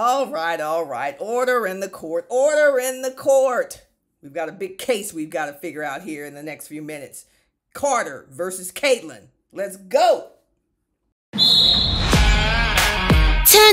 All right, all right. Order in the court. Order in the court. We've got a big case we've got to figure out here in the next few minutes. Carter versus Caitlin. Let's go. Turn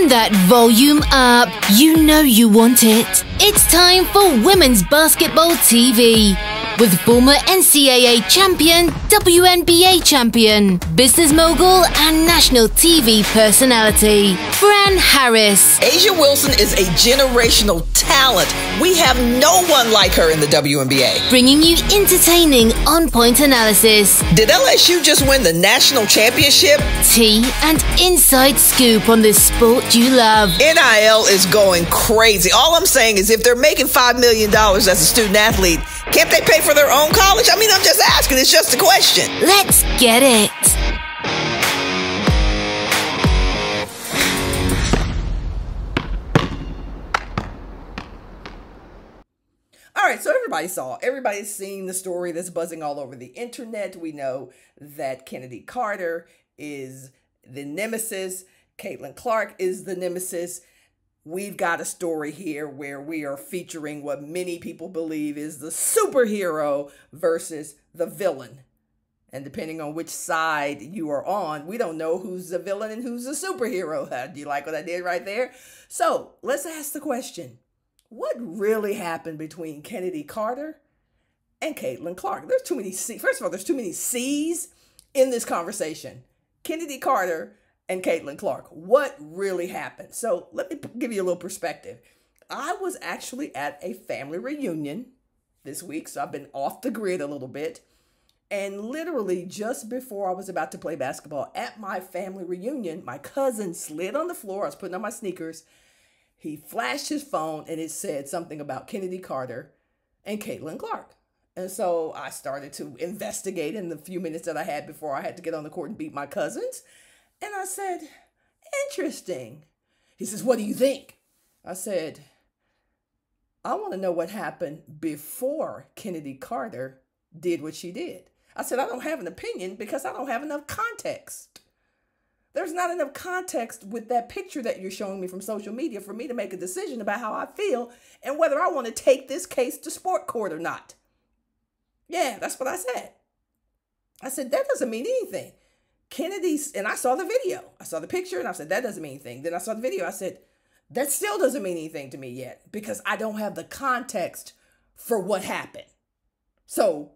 that volume up. You know you want it. It's time for Women's Basketball TV with former NCAA champion, WNBA champion, business mogul, and national TV personality, Fran Harris. A'ja Wilson is a generational talent. We have no one like her in the WNBA. Bringing you entertaining, on point analysis. Did LSU just win the national championship? Tea and inside scoop on the sport you love. NIL is going crazy. All I'm saying is if they're making $5 million as a student athlete, can't they pay for their own college? I mean, I'm just asking. It's just a question. Let's get it. All right, so everybody saw, everybody's seen the story that's buzzing all over the internet. We know that Chennedy Carter is the nemesis, Caitlin Clark is the nemesis. We've got a story here where we are featuring what many people believe is the superhero versus the villain. And depending on which side you are on, we don't know who's the villain and who's the superhero. Do you like what I did right there? So let's ask the question what really happened between Chennedy Carter and Caitlin Clark? There's too many C's. First of all, there's too many C's in this conversation. Chennedy Carter and Caitlin Clark. What really happened? So let me give you a little perspective. I was actually at a family reunion this week, so I've been off the grid a little bit. And literally, just before I was about to play basketball at my family reunion, my cousin slid on the floor. I was putting on my sneakers he flashed his phone and it said something about Chennedy Carter and Caitlin Clark. And so I started to investigate in the few minutes that I had before I had to get on the court and beat my cousins. And I said, interesting. He says, What do you think? I said, I want to know what happened before Chennedy Carter did what she did. I said, I don't have an opinion because I don't have enough context. There's not enough context with that picture that you're showing me from social media for me to make a decision about how I feel and whether I want to take this case to sport court or not. Yeah, that's what I said. I said, that doesn't mean anything. Chennedy's, and I saw the video. I saw the picture and I said, that doesn't mean anything. Then I saw the video. I said, that still doesn't mean anything to me yet because I don't have the context for what happened. So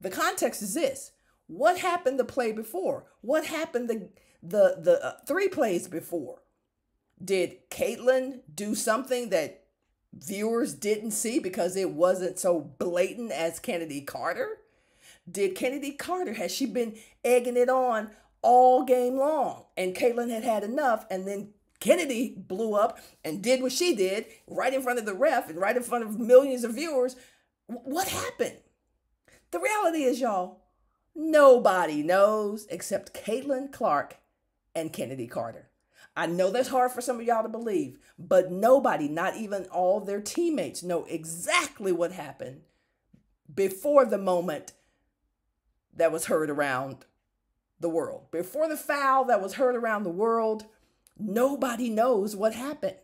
the context is this what happened the play before? What happened the the the uh, three plays before. Did Caitlin do something that viewers didn't see because it wasn't so blatant as Chennedy Carter? Did Chennedy Carter has she been egging it on all game long and Caitlin had had enough and then Chennedy blew up and did what she did right in front of the ref and right in front of millions of viewers. What happened? The reality is, y'all, nobody knows except Caitlin Clark and Chennedy Carter. I know that's hard for some of y'all to believe, but nobody, not even all their teammates, know exactly what happened before the moment that was heard around the world. Before the foul that was heard around the world, nobody knows what happened.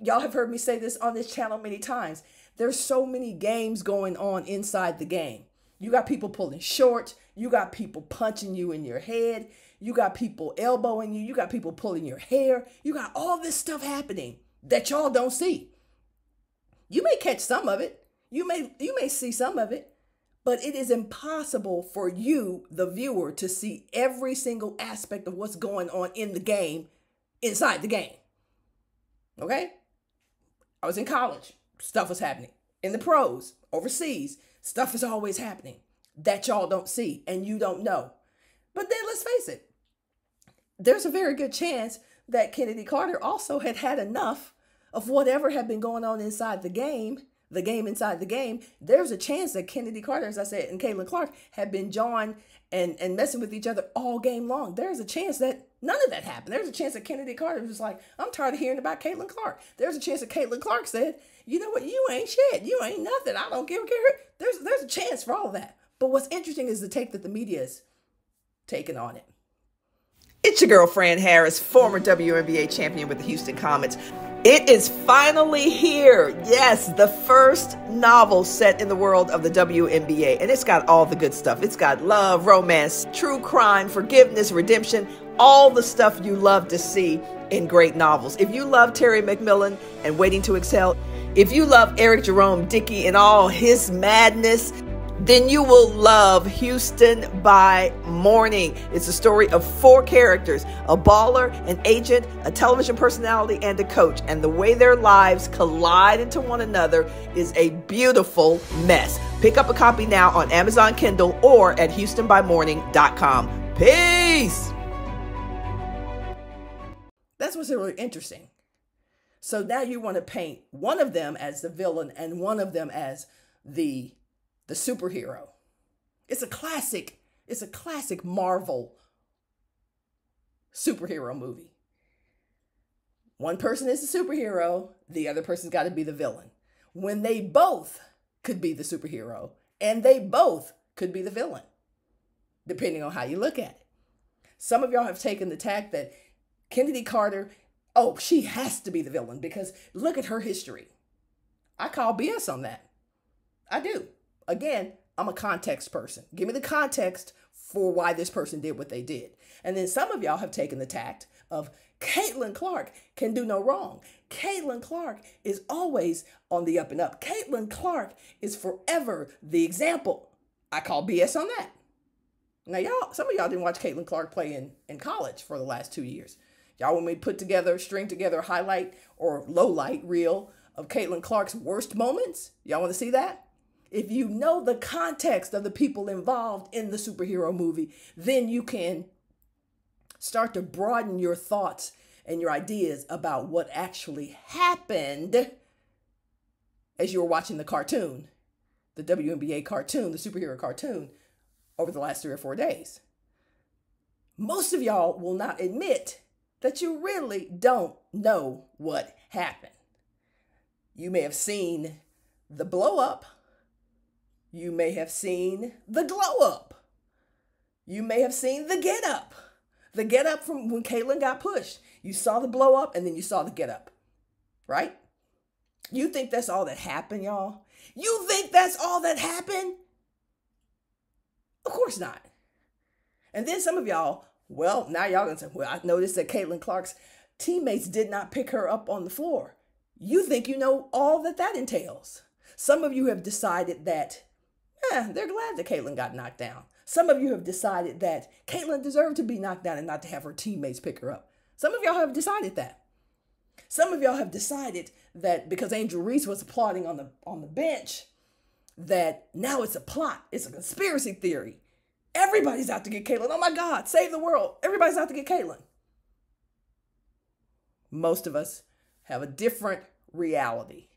Y'all have heard me say this on this channel many times. There's so many games going on inside the game. You got people pulling short, you got people punching you in your head, you got people elbowing you. You got people pulling your hair. You got all this stuff happening that y'all don't see. You may catch some of it. You may you may see some of it, but it is impossible for you, the viewer, to see every single aspect of what's going on in the game inside the game. Okay? I was in college. Stuff was happening. In the pros, overseas, stuff is always happening that y'all don't see and you don't know. But then let's face it, there's a very good chance that Chennedy Carter also had had enough of whatever had been going on inside the game, the game inside the game. There's a chance that Chennedy Carter, as I said, and Caitlin Clark had been jawing and, and messing with each other all game long. There's a chance that none of that happened. There's a chance that Chennedy Carter was like, I'm tired of hearing about Caitlin Clark. There's a chance that Caitlin Clark said, you know what, you ain't shit. You ain't nothing. I don't give care. There's there's a chance for all that. But what's interesting is the take that the media is taking on it. It's your girl, Fran Harris, former WNBA champion with the Houston Comets. It is finally here. Yes, the first novel set in the world of the WNBA. And it's got all the good stuff. It's got love, romance, true crime, forgiveness, redemption, all the stuff you love to see in great novels. If you love Terry McMillan and Waiting to Exhale, if you love Eric Jerome Dickey and all his madness, then you will love Houston by Morning. It's a story of four characters a baller, an agent, a television personality, and a coach. And the way their lives collide into one another is a beautiful mess. Pick up a copy now on Amazon Kindle or at HoustonByMorning.com. Peace! That's what's really interesting. So now you want to paint one of them as the villain and one of them as the the superhero. It's a classic, it's a classic Marvel superhero movie. One person is the superhero, the other person's got to be the villain. When they both could be the superhero and they both could be the villain, depending on how you look at it. Some of y'all have taken the tack that Chennedy Carter, oh, she has to be the villain because look at her history. I call BS on that. I do. Again, I'm a context person. Give me the context for why this person did what they did. And then some of y'all have taken the tact of Caitlin Clark can do no wrong. Caitlin Clark is always on the up and up. Caitlin Clark is forever the example. I call BS on that. Now, y'all, some of y'all didn't watch Caitlin Clark play in, in college for the last two years. Y'all, when we put together, string together highlight or low light reel of Caitlin Clark's worst moments, y'all want to see that? If you know the context of the people involved in the superhero movie, then you can start to broaden your thoughts and your ideas about what actually happened as you were watching the cartoon, the WNBA cartoon, the superhero cartoon, over the last three or four days. Most of y'all will not admit that you really don't know what happened. You may have seen the blow up you may have seen the glow up. You may have seen the get up. The get up from when Caitlin got pushed. You saw the blow up and then you saw the get up. Right? You think that's all that happened, y'all? You think that's all that happened? Of course not. And then some of y'all, well, now y'all gonna say, well, I noticed that Caitlin Clark's teammates did not pick her up on the floor. You think you know all that that entails. Some of you have decided that yeah, they're glad that Caitlin got knocked down. Some of you have decided that Caitlin deserved to be knocked down and not to have her teammates pick her up. Some of y'all have decided that. Some of y'all have decided that because Angel Reese was applauding on the on the bench, that now it's a plot, it's a conspiracy theory. Everybody's out to get Caitlin. Oh my God, save the world. Everybody's out to get Caitlin. Most of us have a different reality.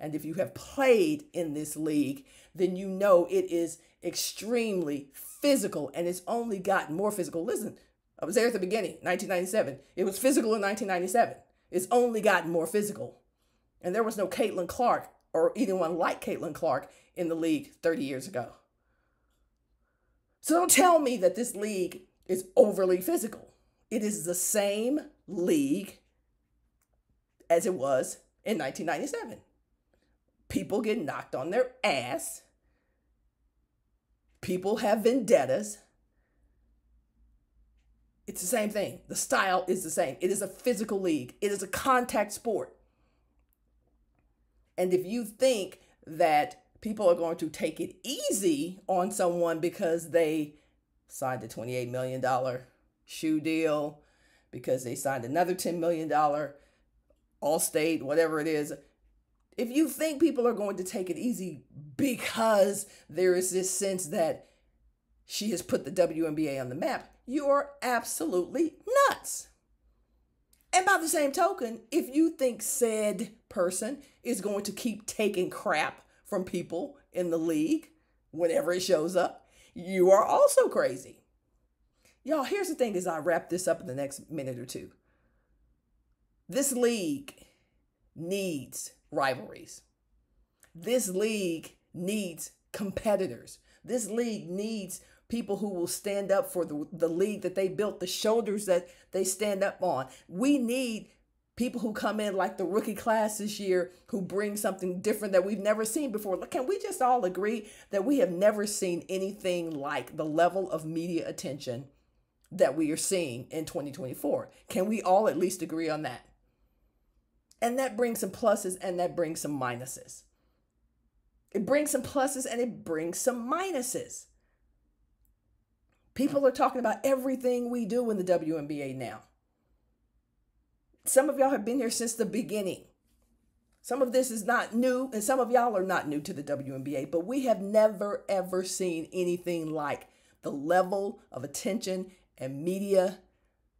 And if you have played in this league, then you know it is extremely physical and it's only gotten more physical. Listen, I was there at the beginning, 1997. It was physical in 1997. It's only gotten more physical. And there was no Caitlin Clark or anyone like Caitlin Clark in the league 30 years ago. So don't tell me that this league is overly physical. It is the same league as it was in 1997 people get knocked on their ass. People have vendettas. It's the same thing. The style is the same. It is a physical league, it is a contact sport. And if you think that people are going to take it easy on someone because they signed a $28 million shoe deal, because they signed another $10 million Allstate, whatever it is, if you think people are going to take it easy because there is this sense that she has put the WNBA on the map, you are absolutely nuts. And by the same token, if you think said person is going to keep taking crap from people in the league whenever it shows up, you are also crazy. Y'all, here's the thing as I wrap this up in the next minute or two. This league needs rivalries. This league needs competitors. This league needs people who will stand up for the, the league that they built, the shoulders that they stand up on. We need people who come in like the rookie class this year who bring something different that we've never seen before. Can we just all agree that we have never seen anything like the level of media attention that we are seeing in 2024? Can we all at least agree on that? And that brings some pluses and that brings some minuses. It brings some pluses and it brings some minuses. People are talking about everything we do in the WNBA now. Some of y'all have been here since the beginning. Some of this is not new, and some of y'all are not new to the WNBA, but we have never, ever seen anything like the level of attention and media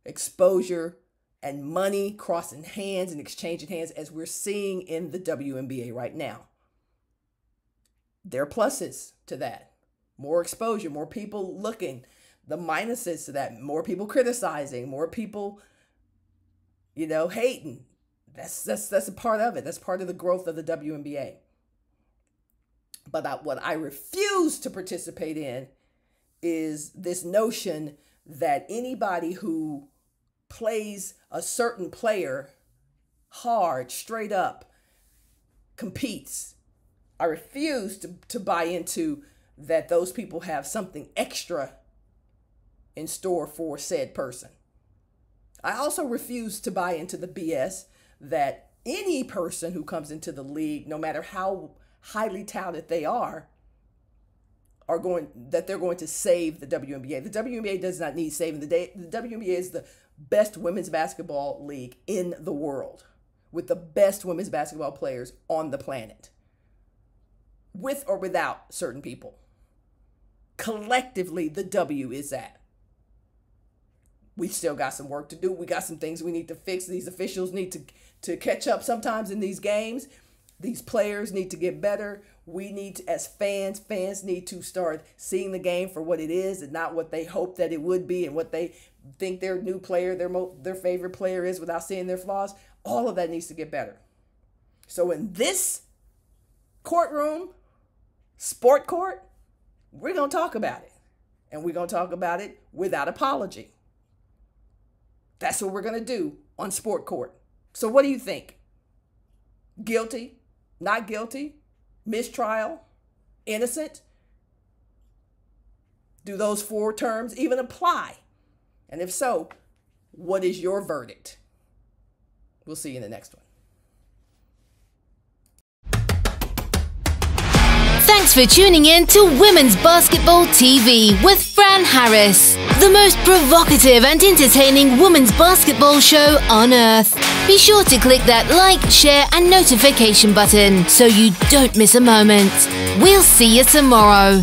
exposure and money crossing hands and exchanging hands as we're seeing in the WNBA right now. There are pluses to that more exposure, more people looking. The minuses to that, more people criticizing, more people you know, hating. That's that's that's a part of it. That's part of the growth of the WNBA. But I, what I refuse to participate in is this notion that anybody who plays a certain player hard, straight up, competes. I refuse to, to buy into that those people have something extra in store for said person. I also refuse to buy into the BS that any person who comes into the league, no matter how highly touted they are, are going that they're going to save the WNBA. The WNBA does not need saving. The day the WNBA is the best women's basketball league in the world with the best women's basketball players on the planet. With or without certain people. Collectively, the W is that we still got some work to do. We got some things we need to fix. These officials need to to catch up sometimes in these games. These players need to get better. We need to, as fans, fans need to start seeing the game for what it is and not what they hope that it would be and what they think their new player, their mo- their favorite player is without seeing their flaws. All of that needs to get better. So in this courtroom, sport court, we're going to talk about it. And we're going to talk about it without apology. That's what we're going to do on sport court. So, what do you think? Guilty? Not guilty? Mistrial? Innocent? Do those four terms even apply? And if so, what is your verdict? We'll see you in the next one. Thanks for tuning in to Women's Basketball TV with Fran Harris, the most provocative and entertaining women's basketball show on earth. Be sure to click that like, share, and notification button so you don't miss a moment. We'll see you tomorrow.